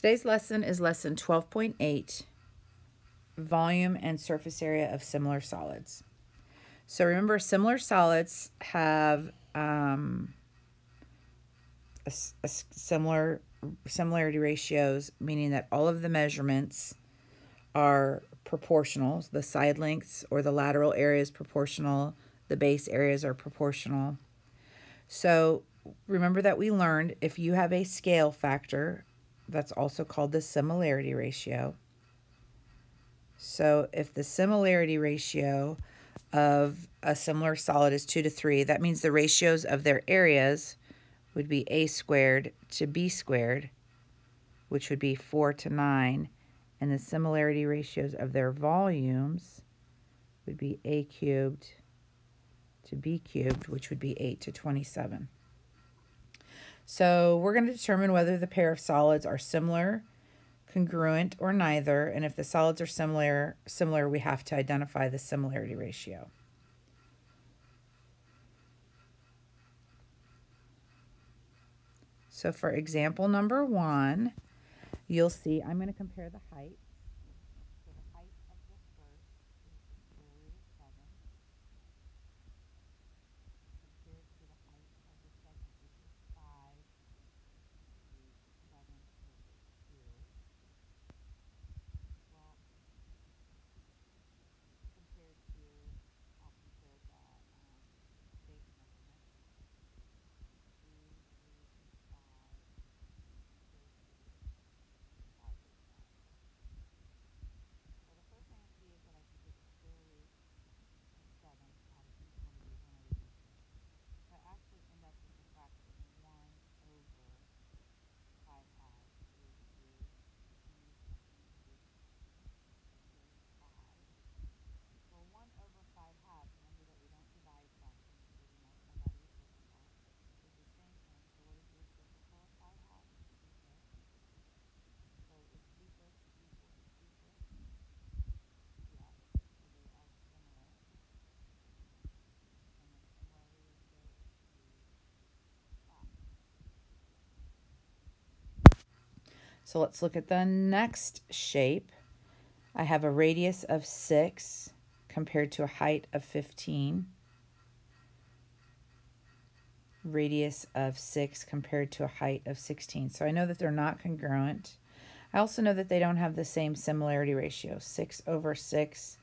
Today's lesson is lesson 12.8 volume and surface area of similar solids. So remember, similar solids have um, a, a similar similarity ratios, meaning that all of the measurements are proportional. The side lengths or the lateral area is proportional. The base areas are proportional. So remember that we learned if you have a scale factor, that's also called the similarity ratio. So if the similarity ratio of a similar solid is 2 to 3, that means the ratios of their areas would be a squared to b squared, which would be 4 to 9, and the similarity ratios of their volumes would be a cubed to b cubed, which would be 8 to 27. So we're going to determine whether the pair of solids are similar congruent, or neither, and if the solids are similar, similar, we have to identify the similarity ratio. So for example number one, you'll see I'm going to compare the height So let's look at the next shape. I have a radius of 6 compared to a height of 15. Radius of 6 compared to a height of 16. So I know that they're not congruent. I also know that they don't have the same similarity ratio. 6 over 6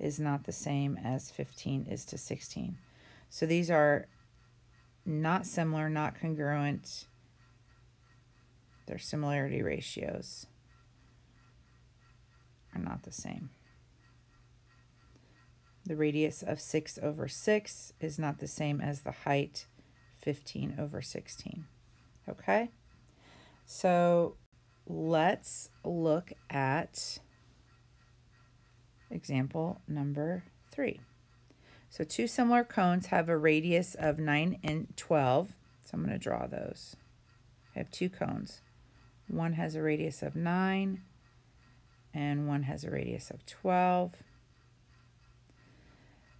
is not the same as 15 is to 16. So these are not similar, not congruent, their similarity ratios are not the same. The radius of 6 over 6 is not the same as the height 15 over 16. Okay? So let's look at example number 3. So two similar cones have a radius of 9 and 12. So I'm going to draw those. I have two cones. One has a radius of 9 and one has a radius of 12.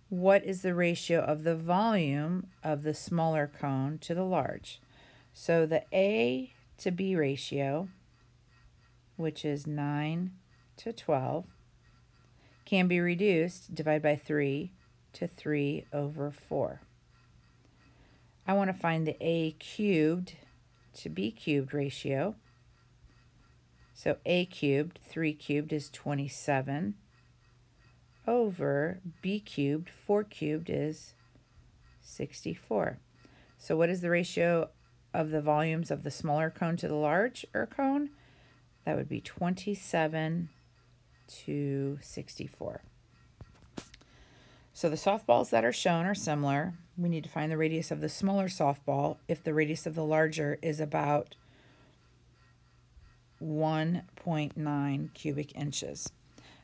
What is the ratio of the volume of the smaller cone to the large? So the A to B ratio, which is 9 to 12, can be reduced, divide by 3, to 3 over 4. I want to find the A cubed to B cubed ratio. So a cubed, 3 cubed is 27 over b cubed, 4 cubed is 64. So what is the ratio of the volumes of the smaller cone to the larger cone? That would be 27 to 64. So the softballs that are shown are similar. We need to find the radius of the smaller softball if the radius of the larger is about 1.9 cubic inches.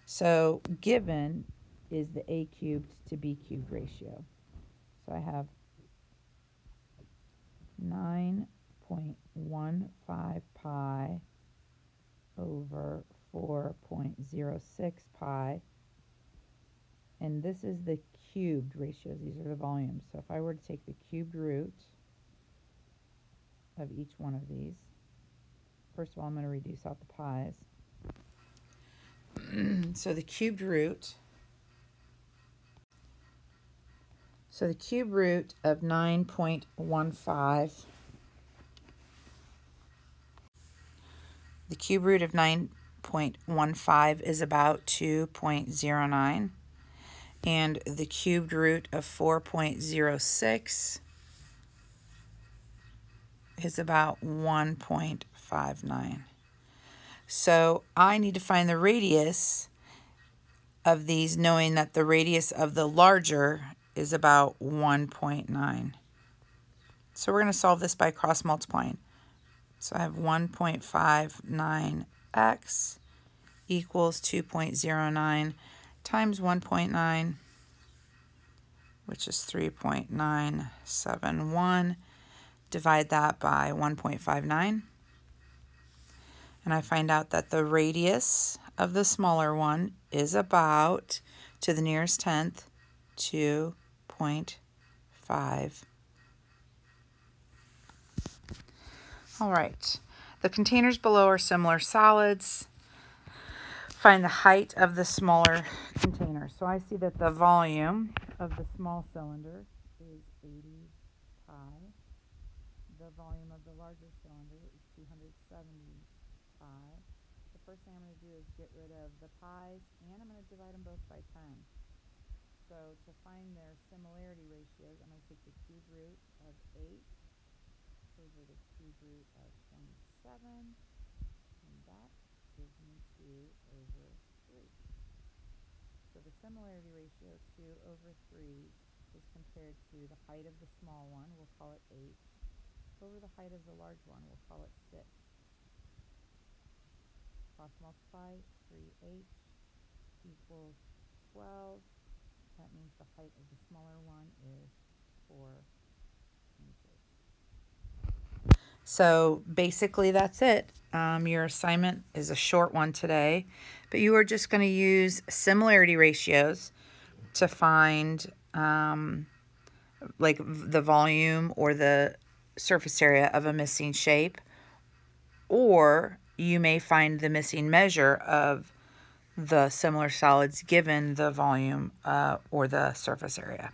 So given is the a cubed to b cubed ratio. So I have 9.15 pi over 4.06 pi. And this is the cubed ratios. These are the volumes. So if I were to take the cubed root of each one of these, first of all, I'm going to reduce out the pi's. so the cubed root, so the cube root of 9.15, the cube root of 9.15 is about 2.09 and the cubed root of 4.06 is about 1.59. So I need to find the radius of these knowing that the radius of the larger is about 1.9. So we're going to solve this by cross multiplying. So I have 1.59x equals 2.09 times 1.9, which is 3.971. Divide that by 1.59. And I find out that the radius of the smaller one is about, to the nearest tenth, 2.5. All right. The containers below are similar solids find the height of the smaller container. So I see that the volume of the small cylinder is 80 pi. The volume of the larger cylinder is 270 pi. The first thing I'm going to do is get rid of the pi's and I'm going to divide them both by 10. So to find their similarity ratios, I'm going to take the cube root of 8 over the cube root of 27 and that gives me 2 over 3. So the similarity ratio 2 over 3 is compared to the height of the small one, we'll call it 8, over the height of the large one, we'll call it 6. Cross multiply, 3h equals 12. That means the height of the smaller one is 4 inches. So basically that's it. Um, your assignment is a short one today, but you are just going to use similarity ratios to find um, like the volume or the surface area of a missing shape, or you may find the missing measure of the similar solids given the volume uh, or the surface area.